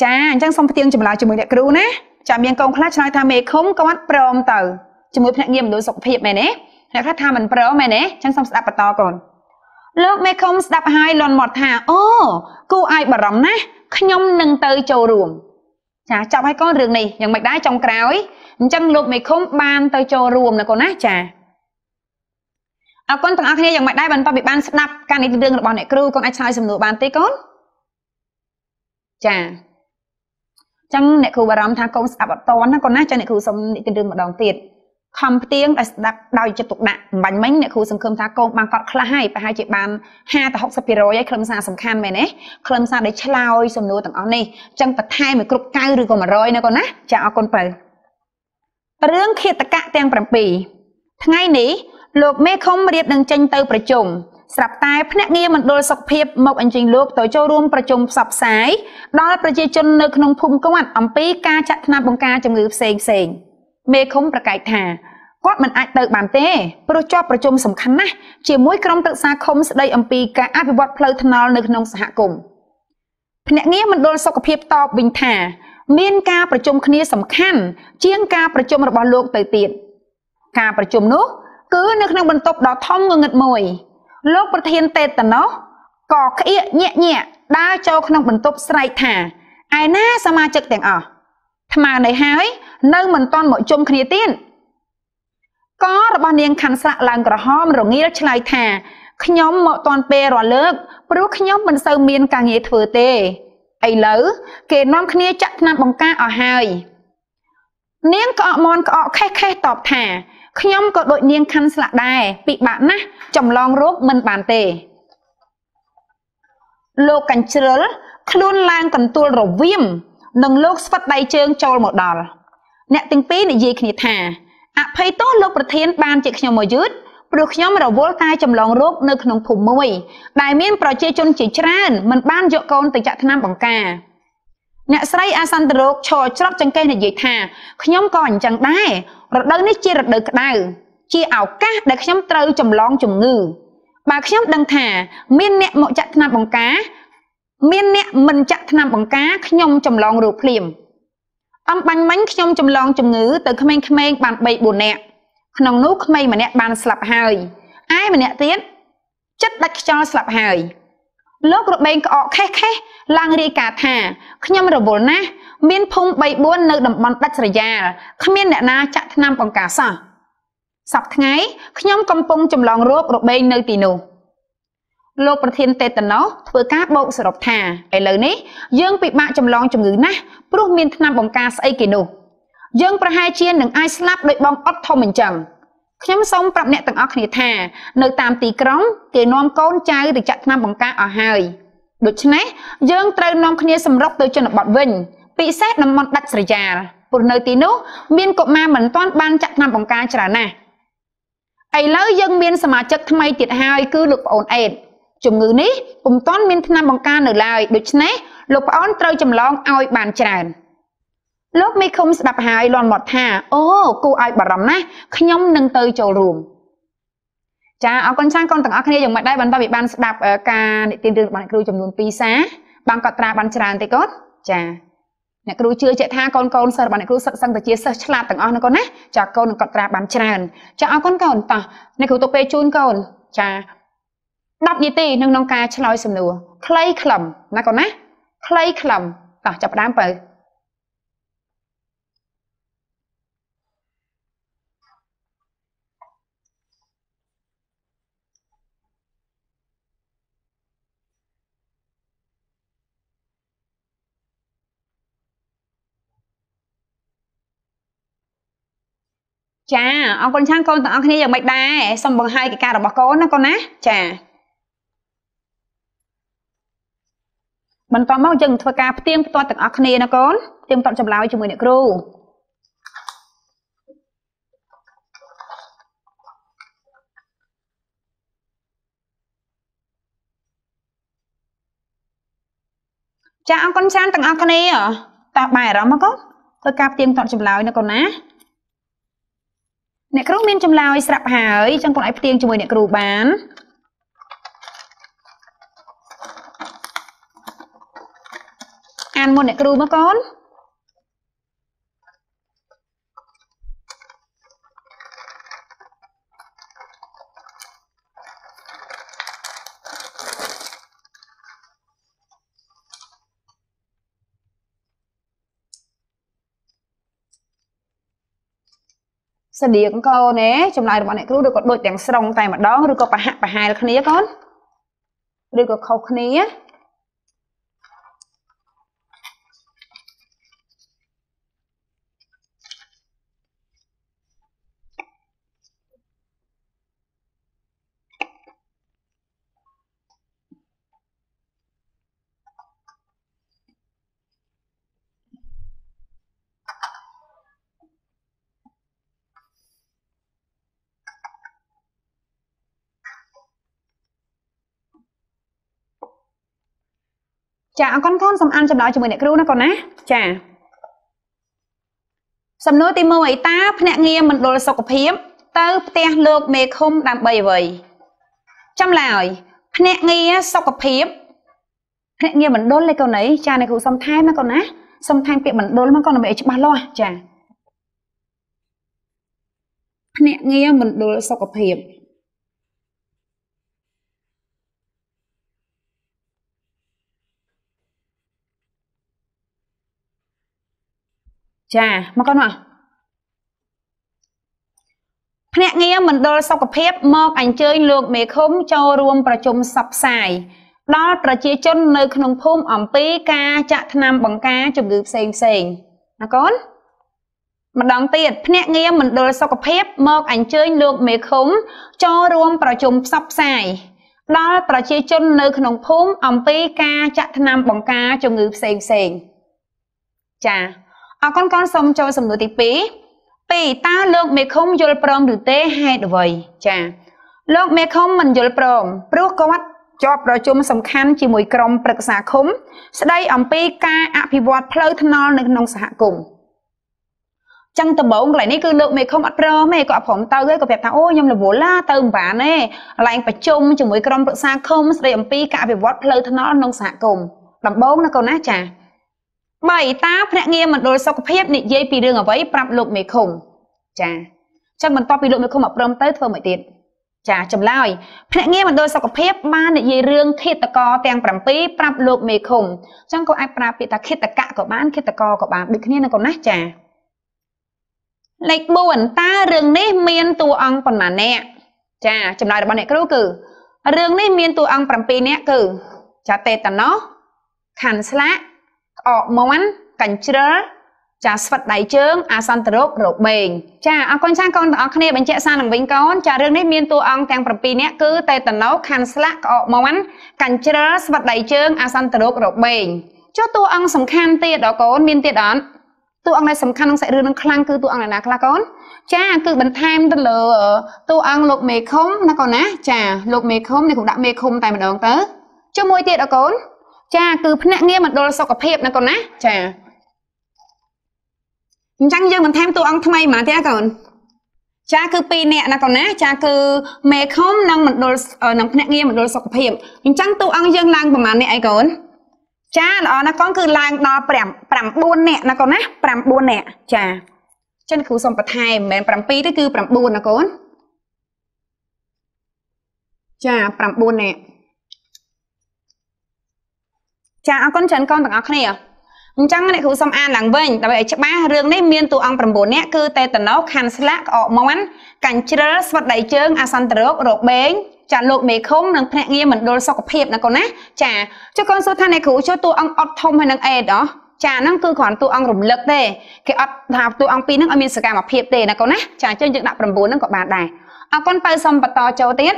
Speaker 1: ចាអញ្ចឹងសូមផ្ទៀងចម្លើយជាមួយអ្នកគ្រូណាចាមានកូនខ្លះឆ្លើយថាមេឃុំគាត់ព្រមទៅជាមួយភ្នាក់ងារមណ្ឌលសុខភាពមែនទេអ្នកខ្លះថាមិនព្រមមែនទេអញ្ចឹងសូមស្ដាប់បន្តកូនលោកមេឃុំស្ដាប់ហើយលន់មាត់ថាអូគូឲ្យបារម្ភណាស់ខ្ញុំនឹងទៅចូលរួមចាចាប់ឲ្យកូនរឿងនេះយ៉ាងម៉េចដែរចុងក្រោយអញ្ចឹងលោកមេឃុំបានទៅចូលរួមណាកូនណាចាអរគុណទាំងអស់គ្នាយ៉ាងម៉េចដែរបន្តពីបានស្ដាប់ការនិយាយរឿងរបស់អ្នកគ្រូកូនអាចឆ្លើយសំណួរបានទេកូនចា ចឹងអ្នកគ្រូបារម្ភថាកូនស្ដាប់អត់តន់ណាកូនណាចឹងអ្នកគ្រូសុំនិយាយរឿងម្ដងទៀតខំផ្ទៀងឲ្យស្ដាប់ដោយចិត្តទុកដាក់មិនបាញ់មិញអ្នកគ្រូសង្ឃឹមថាកូនបានកត់ខ្លះហើយប្រហែលជាបាន50ទៅ60%ហើយខ្លឹមសារសំខាន់មែនទេខ្លឹមសារដែលឆ្លើយសំណួរទាំងអស់នេះចឹងបន្ថែមឲ្យគ្រប់90ឬក៏100ណាកូនណាចាអរគុណបើរឿងឃាតកៈទាំង7ថ្ងៃនេះលោកមេខុំរៀបនឹងចេញទៅប្រជុំ ស្រាប់តែភ្នាក់ងារមណ្ឌលសុខភាពមកអញ្ជើញលោកទៅចូលរួមប្រជុំផ្សព្វផ្សាយដល់ប្រជាជននៅក្នុងភូមិគាត់អំពីការចាក់ថ្នាំបង្ការជំងឺផ្សេងផ្សេងមេឃុំប្រកែកថាគាត់មិនអាចទៅបានទេព្រោះជាប់ប្រជុំសំខាន់ណាស់ជាមួយក្រុមប្រឹក្សាឃុំស្ដីអំពីការអភិវឌ្ឍផ្លូវថ្នល់នៅក្នុងសហគមន៍ភ្នាក់ងារមណ្ឌលសុខភាពតបវិញថា មានការប្រជុំគ្នាសំខាន់ជាងការប្រជុំរបស់លោកទៅទៀតការប្រជុំនោះគឺនៅក្នុងបន្ទប់ដ៏ធំងងឹតមួយ លោកប្រធានតេតណោះក៏ក្អៀកញាក់ញាក់ដើរចូលក្នុងបន្ទប់ស្រែកថាឯណាសមាជិកទាំងអស់ថ្មនេះហើយនៅមិនទាន់មកជុំគ្នាទៀតករបស់នាងខាន់ស្រាក់ឡើងក្រហមរងាលឆ្លើយថាខ្ញុំមកតាន់ពេលរលើកព្រោះខ្ញុំមិនសូវមានការងារធ្វើទេឥឡូវគេនាំគ្នាចាក់ថ្នាំបង្ការអស់ហើយនាងក្អកមន់ក្អកខេះខេះតបថា ខ្ញុំក៏ដូចនាងខាន់ស្លាក់ដែរពិបាកណាស់ចម្លងរោគមិនបានទេលោកកញ្ជ្រិលខ្លួនឡើងកន្ទួលរវៀមនិងលោកស្វិតដៃជើងចូលមកដល់អ្នកទាំងពីរនិយាយគ្នាថាអភ័យទោសលោកប្រធានបានជាខ្ញុំមកយឺតព្រោះខ្ញុំរវល់តែចម្លងរោគនៅក្នុងភូមិមួយ ដែលមានប្រជាជនជាច្រើនមិនបានយកកូនទៅចាក់ថ្នាំបង្ការអ្នកស្រីអាសន្តរោគឈរច្រត់ចង្កេះនិយាយថាខ្ញុំក៏អញ្ចឹងដែរ រដូវនេះជារដូវក្តៅជាឱកាសដែលខ្ញុំត្រូវចម្លងជំងឺបើខ្ញុំដឹងថា មានអ្នកមកចាក់ថ្នាំបង្ការ មានអ្នកមិនចាក់ថ្នាំបង្ការខ្ញុំចម្លងរោគភ្លាមអំបាញ់មិញខ្ញុំចម្លងជំងឺទៅក្មេងៗបាន3 4នាក់ក្នុងនោះក្មេងម្នាក់បានស្លាប់ហើយឯម្នាក់ទៀតចិត្តដាច់ខ្យល់ស្លាប់ហើយលោករបែងក្អកខេះខេះឡើងរាយការណ៍ថាខ្ញុំរវល់ណាស់ មានភូមិ3 4នៅតំបន់ដាច់ស្រយាលគ្មានអ្នកណាចាក់ថ្នាំបង្ការសោះសប្តាហ៍ថ្ងៃខ្ញុំកំពុងចម្លងរោគរបេងនៅទីនោះលោកប្រធានតេតាណូសធ្វើការបោកសរុបថាឥឡូវនេះយើងពិបាកចម្លងជំងឺណាស់ព្រោះមានថ្នាំបង្ការស្អីគេនោះយើងប្រហែលជានឹងអាចស្លាប់ដោយបងអត់ធំអញ្ចឹងខ្ញុំសូមប្រាប់អ្នកទាំងអស់គ្នាថានៅតាមទីក្រុងគេនាំកូនចៅទៅចាក់ថ្នាំបង្ការអស់ហើយដូច្នេះយើងត្រូវនាំគ្នាសម្រុកទៅជនបទវិញ ពិសេសតំបន់ដាច់ស្រយាលព្រោះនៅទីនោះមានកុមារមិនទាន់បានចាក់ថ្នាំបង្ការច្រើនណាស់ឥឡូវយើងមានសមាជិកថ្មីទៀតហើយគឺលោកប្អូនអេតជំងឺនេះពុំទាន់មានថ្នាំបង្ការនៅឡើយដូច្នេះលោកប្អូនត្រូវចម្លងឲ្យបានច្រើនលោកមេឃុំស្ដាប់ហើយលន់មាត់ថាអូគូឲ្យបារម្ភណាស់ខ្ញុំនឹងទៅចូលរួមចាអរគុណច្រើនកូនទាំងអស់គ្នាយ៉ាងម៉េចដែរបន្តពីបានស្ដាប់ការនិទានរឿងរបស់អ្នកគ្រូចំនួន2សារបានកត់ត្រាបានច្រើនទេកូនចា អ្នកគ្រូជឿជាក់ថាកូនកូនសិស្សរបស់អ្នកគ្រូសិក្សាតែជាសិស្សឆ្លាតទាំងអស់ណាកូនណាចាកូននឹងកត់ត្រាបានច្រើនចាអរគុណកូនតោះអ្នកគ្រូទុកពេលជូនកូនចា10នាទីនឹងក្នុងការឆ្លើយសំណួរខ្លីខ្លឹមណាកូនណាខ្លីខ្លឹមតោះចាប់ផ្ដើមបើ ចាអរគុណច្រើនកូនទាំងអស់គ្នាយ៉ាងម៉េចដែរសូមបង្ហាញកិច្ចការរបស់កូនណាកូនណាចាបន្តមកយើងធ្វើការផ្ទៀងផ្ទាត់ទាំងអស់គ្នាណាកូនផ្ទៀងផ្ទាត់ចម្លើយជាមួយអ្នកគ្រូចាអរគុណច្រើនទាំងអស់គ្នាតោះបាយអារម្មណ៍មកកូនធ្វើការផ្ទៀងផ្ទាត់ចម្លើយណាកូនណា អ្នកគ្រូមានចម្លើយស្រាប់ហើយចឹងកូនឲ្យផ្ទៀងជាមួយអ្នកគ្រូបានអានមុនអ្នកគ្រូមកកូន ស្តៀងកូនទេចម្លើយរបស់អ្នកគ្រូឬក៏ដូចទាំងស្រុងតែម្ដងឬក៏ប្រហាក់ប្រហែលគ្នាកូនឬក៏ខុសគ្នា ចាអរគុណកូនសូមអានចម្លើយជាមួយអ្នកគ្រូណាកូនណាចាសំណួរទី1តើភ្នាក់ងារមណ្ឌលសុខភាពទៅផ្ទះលោកមេឃុំដើម្បីអ្វីចម្លើយភ្នាក់ងារសុខភាពភ្នាក់ងារមណ្ឌលឯកូនអីចាអ្នកគ្រូសុំថែមណាកូនណាសុំថែមពាក្យមណ្ឌលមកកូនដើម្បីឲ្យច្បាស់លាស់ចាភ្នាក់ងារមណ្ឌលសុខភាព ចាមកកូនមកភ្នាក់ងារមណ្ឌលសុខភាពមកអញ្ជើញលោកមេឃុំចូលរួមប្រជុំសັບផ្សាយដល់ប្រជាជននៅក្នុងភូមិអំពីការចាក់ថ្នាំបង្ការជំងឺផ្សេងផ្សេងណាកូនម្ដងទៀតភ្នាក់ងារមណ្ឌលសុខភាពមកអញ្ជើញលោកមេឃុំចូលរួមប្រជុំផ្សព្វផ្សាយដល់ប្រជាជននៅក្នុងភូមិអំពីការចាក់ថ្នាំបង្ការជំងឺផ្សេងផ្សេងចា អរគុណកូនសូមចូលសំណួរទី2 2តើលោកមេឃុំយល់ព្រមឬទេហេតុអ្វីចាលោកមេឃុំមិនយល់ព្រមព្រោះគាត់ជាប់ប្រជុំសំខាន់ជាមួយក្រុមប្រឹក្សាឃុំ ស្ដីអំពីការអភិវឌ្ឍផ្លូវថ្នល់នៅក្នុងសហគមន៍ចឹងដំបូងកន្លែងនេះគឺលោកមេឃុំអត់ព្រមទេក៏អត់ព្រមទៅទេក៏ប្រាប់ថាអូខ្ញុំរវល់ឡាទៅមិនបានទេកន្លែងប្រជុំជាមួយក្រុមប្រឹក្សាឃុំស្ដីអំពីការអភិវឌ្ឍផ្លូវថ្នល់ក្នុងសហគមន៍ដំបូងណាកូនណាចា 3តាភ្នាក់ងារមណ្ឌលសុខភាពនិយាយពីរឿងអ្វីប្រាប់លោកមេឃុំចាចឹងបន្ទាប់ពីលោកមេឃុំអត់ព្រមទៅធ្វើមួយទៀតចាចម្លើយភ្នាក់ងារមណ្ឌលសុខភាពបាននិយាយរឿងឃាតករទាំង7ប្រាប់លោកមេឃុំចឹងក៏អាចប្រើពាក្យថាឃាតកៈក៏បានឃាតករក៏បានដូចគ្នានៅកូនណាចាលេខ4តើរឿងនេះមានតួអង្គប៉ុន្មាននាក់ចាចម្លើយរបស់អ្នកគ្រូគឺរឿងនេះមានតួអង្គ7នាក់គឺចាតេតាណូខាន់ស្លាក់ ក្អកមាន់កាញ់ជ្រិលចាស្វិតដៃជើងអាសន្នរោគរបេងចាអរគុណចាកូនទាំងអស់គ្នាបញ្ជាក់សារនឹងវិញកូនចារឿងនេះមានតួអង្គទាំង7នាក់គឺតេតណូខាន់ស្លាក់ក្អកមាន់កាញ់ជ្រលស្វិតដៃជើងអាសន្នរោគរបេងចុះតួអង្គសំខាន់ទៀតដល់កូនមានទៀតអត់តួអង្គដែលសំខាន់ក្នុងសាច់រឿងនឹងខ្លាំងគឺតួអង្គណាខ្លះកូនចាគឺបន្ថែមទៅលើតួអង្គលោកមេឃុំណាកូនណាចាលោកមេឃុំនេះខ្ញុំដាក់មេឃុំតែម្ដងទៅជាមួយទៀតអកូន ចាគឺភ្នាក់ងារមណ្ឌលសុខភាពណាកូនណាចាអញ្ចឹងយើងបន្ថែមតួអង្គថ្មីមកទៀតកូនចាគឺ2នាក់ណាកូនណាចាគឺមេខុំនិងមណ្ឌលនិងភ្នាក់ងារមណ្ឌលសុខភាពអញ្ចឹងតួអង្គយើងឡើងប្រហែលនេះអីកូនចាល្អណាកូនគឺឡើងដល់5 9នាក់ណាកូនណា9នាក់ចាចឹងគ្រូសុំបន្ថែមមិនមែន7ទេគឺ9ណាកូនចា9នាក់ ចាអរគុណច្រើនកូនទាំងអស់គ្នាអញ្ចឹងអ្នកគ្រូសូមអានឡើងវិញដើម្បីឲ្យច្បាស់រឿងនេះមានតួអង្គ9នាក់គឺតេតាណូខាន់ស្លាក់ក្អកមាន់កាញ់ជ្រិលស្វិតដៃជើងអាសន្នរោគរោគបេងចាលោកមេឃុំនិងភ្នាក់ងារមណ្ឌលសុខភាពណាកូនណាចាចុះកូនសួរថាអ្នកគ្រូជួយតួអង្គអត់ធំហើយនឹងអេតអចាហ្នឹងគឺគ្រាន់តួអង្គរំលឹកទេគេអត់ថាតួអង្គពីរហ្នឹងឲ្យមានសកម្មភាពទេណាកូនណាចាអញ្ចឹងយើងដាក់9ហ្នឹងក៏បានដែរអរគុណបើសុំបន្តចូលទៀត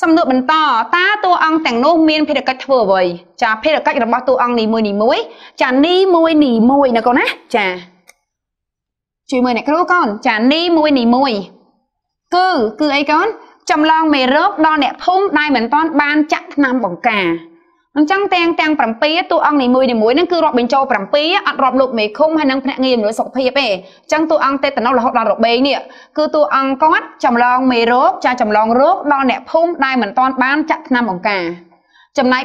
Speaker 1: សំណួរបន្តតើតួអង្គទាំងនោះមានភារកិច្ចធ្វើអ្វីចាភារកិច្ចរបស់តួអង្គនីមួយនីមួយចានីមួយនីមួយណាកូនណាចាជួយមើលអ្នកគ្រូកូនចានីមួយនីមួយគឺគឺអីកូនចម្លងមេរោគដល់អ្នកភូមិដែលមិនទាន់បានចាក់ថ្នាំបង្ការ អញ្ចឹងទាំងទាំង7តួអង្គនីមួយនីមួយហ្នឹងគឺរាប់បញ្ចូល7អត់រាប់លោកមេឃុំហើយនិងភ្នាក់ងារជំនួយសុខភាពទេអញ្ចឹងតួអង្គតេតាណូរហូតដល់របេងនេះគឺតួអង្គគាត់ចម្លងមេរោគចាចម្លងរោគដល់អ្នកភូមិដែលមិនទាន់បានចាក់ថ្នាំបង្ការចំណែក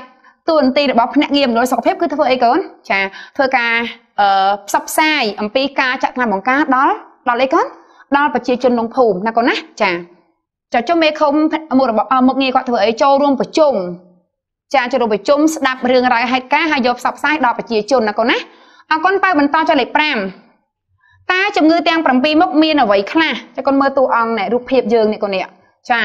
Speaker 1: តួនាទីរបស់ភ្នាក់ងារជំនួយសុខភាពគឺធ្វើអីកូនចាធ្វើការអឺផ្សព្វផ្សាយអំពីការចាក់ថ្នាំបង្ការដល់ដល់អីកូនដល់ប្រជាជនក្នុងភូមិណាកូនណាចាចាចុះមេឃុំមុខរបស់មុខងារគាត់ធ្វើអីចូលរួមប្រជុំ ចាចូលរួមប្រជុំស្ដាប់រឿងរ៉ាវហេតុការណ៍ហើយយកផ្សព្វផ្សាយដល់ប្រជាជនណាកូនណាអរគុណបើបន្តចុះលេខ5តើជំងឺទាំង7មុខមានអ្វីខ្លះចាកូនមើលតួអង្គនេះរូបភាពយើងនេះកូននេះចា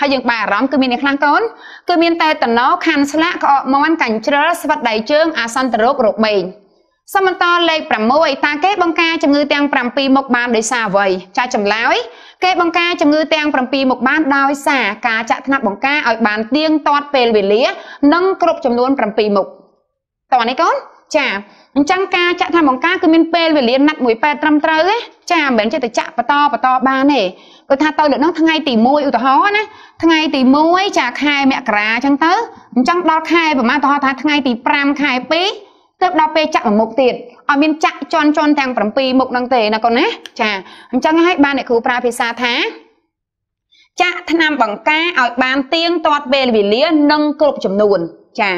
Speaker 1: ហើយយើងបានអារម្មណ៍គឺមានអ្នកខ្លះកូនគឺមានតែតណោខាន់ស្លាក់ក្អកមាន់កាញ់ជ្រិលស្វិតដៃជើងអាសន្នរោគរបេងសមបន្តលេខ6តើគេបង្ការជំងឺទាំង7មុខបានដោយសារអ្វីចាចម្លើយ គេបង្ការជំងឺទាំង7មុខបានដោយសារការចាក់ថ្នាំបង្ការឲ្យបានទៀងទាត់ពេលវេលា និងគ្រប់ចំនួន7មុខតោះនេះកូនចាអញ្ចឹងការចាក់ថ្នាំបង្ការគឺមានពេលវេលាណាត់មួយប៉ែត្រឹមត្រូវទេចាមិនមែនចេះតែចាក់បន្តបន្តបានទេគាត់ថាទៅលើនោះថ្ងៃទី1ឧទាហរណ៍ណាថ្ងៃទី1ចាខែមករាអញ្ចឹងទៅអញ្ចឹងដល់ខែប្រហែលឧទាហរណ៍ថាថ្ងៃទី5ខែ2ទើបដល់ពេលចាក់មួយមុខទៀត ឲ្យមានចាក់ជន់ជន់ទាំង7មុខហ្នឹងទេណាកូនណាចាអញ្ចឹងហើយបានអ្នកគ្រូប្រើភាសាថាចាក់ថ្នាំបង្ការឲ្យបានទៀងទាត់ពេលវេលានិងគ្រប់ចំនួនចា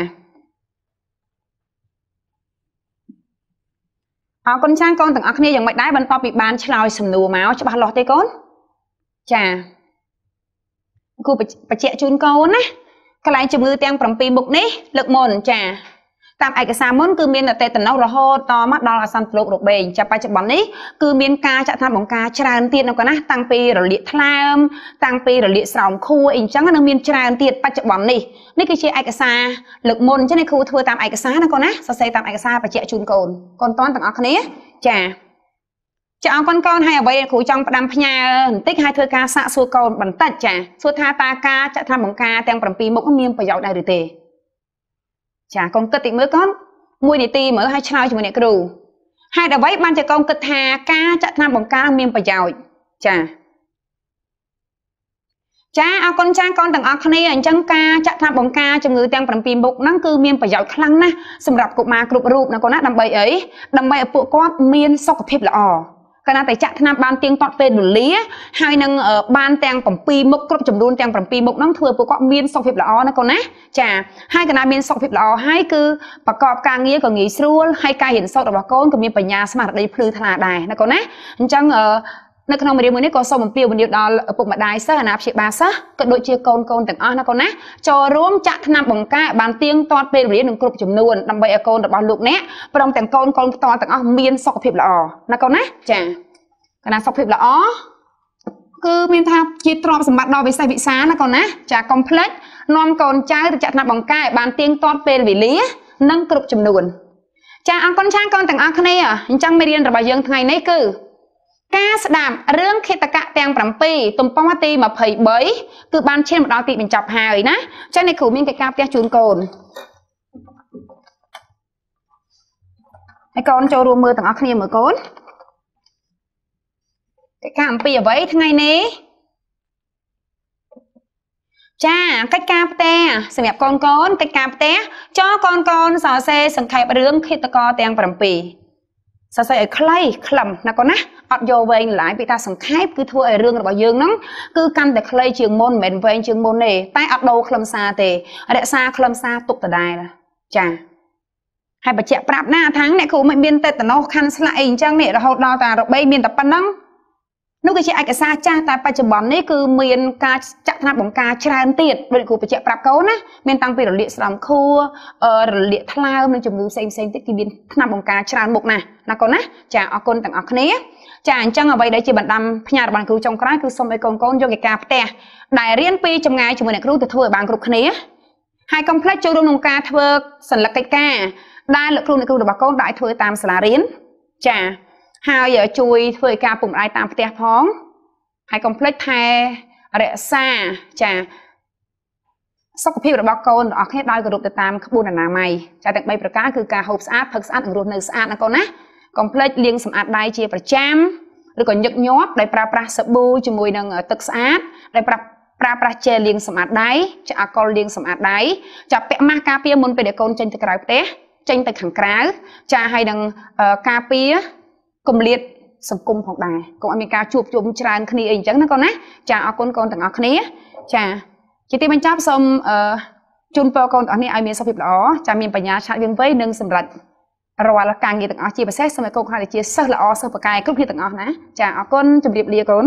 Speaker 1: អរគុណចាកូនទាំងអស់គ្នាយ៉ាងម៉េចដែរបន្ទាប់ពីបានឆ្លើយសំណួរមកច្បាស់លាស់ទេកូនចាគូបញ្ជាក់ជូនកូនណាកន្លែងជំងឺទាំង7មុខនេះលើកមុនចា តាមឯកសារមុនគឺមានតែតណោរហូតតមកដល់អសន្នលោករបេងចាប់បច្ចុប្បន្ននេះគឺមានការចាក់ថ្នាំបង្ការច្រើនទៀតនៅកណាតាំងពីរលាកថ្លើមតាំងពីរលាកស្រោមខួរអីចឹងនឹងមានច្រើនទៀតបច្ចុប្បន្ននេះនេះគឺជាឯកសារលើកមុនអញ្ចឹងនេះគ្រូធ្វើតាមឯកសារណាកូនណាសរសេរតាមឯកសារបញ្ជាក់ជូនកូនកូនតន់ទាំងអស់គ្នាចាចាអរគុណកូនហើយអ្វីគ្រូចង់ផ្ដាំផ្ញើបន្តិចហើយធ្វើការសាកសួរកូនបន្តិចចាសួរថាតើការចាក់ថ្នាំបង្ការទាំង7មុខមានប្រយោជន៍ដែរឬទេ ចាកុំគិតតិចមើលកូនមួយនាទីមើលឲ្យឆ្លើយជាមួយអ្នកគ្រូហេតុអ្វីបានជាកូនគិតថាការចាក់ថ្នាំបង្ការមានប្រយោជន៍ចាចាអរគុណចាកូនទាំងអស់គ្នាអញ្ចឹងការចាក់ថ្នាំបង្ការជំងឺទាំង7មុខហ្នឹងគឺមានប្រយោជន៍ខ្លាំងណាស់សម្រាប់កុមារគ្រប់រូបណាកូនណាដើម្បីអីដើម្បីឲ្យពួកគាត់មានសុខភាពល្អ កណាតែចាក់ថ្នាំបានទៀងទាត់ពេលវេលាហើយនឹងបានទាំង7មុខគ្រប់ចំនួនទាំង7មុខហ្នឹងធ្វើពួកគាត់មានសុខភាពល្អណាកូនណាចាហើយកណាមានសុខភាពល្អហើយគឺប្រកបការងារក៏ងាយស្រួលហើយការរៀនសូត្ររបស់កូនក៏មានបញ្ញាស្មារតីភ្លឺថ្លាដែរណាកូនណាអញ្ចឹង នៅក្នុងមេរៀនមួយនេះក៏សូមអំពាវនាវដល់ឪពុកម្ដាយសិស្សអាណាព្យាបាលសិស្សក៏ដូចជាកូនកូនទាំងអស់ណាកូនណាចូលរួមចាក់ថ្នាំបង្ការបានទៀងទាត់ពេលវេលានិងគ្រប់ចំនួនដើម្បីឲ្យកូនរបស់លោកអ្នកព្រមទាំងកូនកូនផ្ទាល់ទាំងអស់មានសុខភាពល្អណាកូនណាចាកណាសុខភាពល្អគឺមានថាជាទ្រព្យសម្បត្តិដ៏វិសេសវិសាលណាកូនណាចាកុំភ្លេចនាំកូនចៅទៅចាក់ថ្នាំបង្ការឲ្យបានទៀងទាត់ពេលវេលា និងគ្រប់ចំនួនចាអរគុណចាកូនទាំងអស់គ្នាអញ្ចឹងមេរៀនរបស់យើងថ្ងៃនេះគឺ ការស្ដាប់រឿងខេតកៈទាំង7ទំព័រទី23គឺបានឈានមកដល់ទីបញ្ចប់ហើយណាចឹងនេះគ្រូមានកិច្ចការផ្ទះជូនកូនហើយកូនចូលរួមមើលទាំងអស់គ្នាមើលកូនកិច្ចការអំពីអ្វីថ្ងៃនេះចាកិច្ចការផ្ទះសម្រាប់កូនកូនកិច្ចការផ្ទះចកូនកូនសរសេរសង្ខេបរឿងឃាតករទាំង7 សរសេរឲ្យខ្លីខ្លឹមណាកូនណាអត់យកវែងឡើយពីថាសង្ខេបគឺធ្វើឲ្យរឿងរបស់យើងហ្នឹងគឺកាន់តែខ្លីជាងមុនមិនមែនវែងជាងមុនទេតែអត់ដូរខ្លឹមសារទេរក្សាខ្លឹមសារទុកដដែលចាហើយបញ្ជាក់ប្រាប់ណាថាងអ្នកគ្រូមិនមានតេតណូសខាន់ស្លាក់អីអញ្ចឹងនេះរហូតដល់តារបីមានតែប៉ុណ្ណឹង នោះគឺជាឯកសារចាស់តែបច្ចុប្បន្ននេះគឺមានការចាក់ថ្នាក់បង្ការច្រើនទៀតដូចគ្រូបញ្ជាក់ប្រាប់កូនណាមានតាំងពីរលាកស្ដំខួររលាកថ្លើមនិងជំងឺផ្សេងផ្សេងទៀតគឺមានថ្នាក់បង្ការច្រើនមុខណាស់ណាកូនណាចាអរគុណទាំងអស់គ្នាចាអញ្ចឹងអ្វីដែលជាបណ្ដាំផ្ញើរបស់គ្រូចុងក្រោយគឺសូមឲ្យកូនកូនយកឯកាផ្ទះដែលរៀនពីចម្ងាយជាមួយអ្នកគ្រូទៅធ្វើឲ្យបានគ្រប់គ្នាហើយកុំភ្លេចចូលរួមក្នុងការធ្វើសញ្ញាកិច្ចការដែលលោកគ្រូអ្នកគ្រូរបស់កូនដាក់ឲ្យធ្វើតាមសាលារៀនចា ហើយជួយធ្វើឲ្យការពុកម្ដាយតាមផ្ទះផងហើយកុំភ្លេចថែរក្សាចាសុខភាពរបស់កូនរបស់គ្នាដោយគោរពទៅតាមក្បួនអនាម័យចាទាំង3ប្រការគឺការហូបស្អាតផឹកស្អាតនិងរស់នៅស្អាតណាកូនណាកុំភ្លេចលាងសម្អាតដៃជាប្រចាំឬក៏ញឹកញាប់ដោយប្រើប្រាស់សាប៊ូជាមួយនឹងទឹកស្អាតដោយប្រើប្រើប្រាស់ជែលលាងសម្អាតដៃចាអាល់កុលលាងសម្អាតដៃចាប់ពាក់ម៉ាស់ការពារមុនពេលដែលកូនចេញទៅក្រៅផ្ទះចេញទៅខាងក្រៅចាហើយនឹងការពារ គម្លាតសង្គមផងដែរកុំឲ្យមានការជួបជុំច្រើនគ្នាអីអញ្ចឹងណាកូនណាចាអរគុណកូនទាំងអស់គ្នា ចាជាទីបញ្ចប់សូមអឺជូនពរកូនទាំងអស់គ្នាឲ្យមានសុខភាពល្អចាមានបញ្ញាឆាប់វាងវៃនិងសម្រាប់រាល់ការងារទាំងអស់ជាពិសេសសូមឲ្យកូនខ្លះជាសិស្សល្អសិស្សបកាយគ្រប់គ្នាទាំងអស់ណាចាអរគុណជម្រាបលាកូន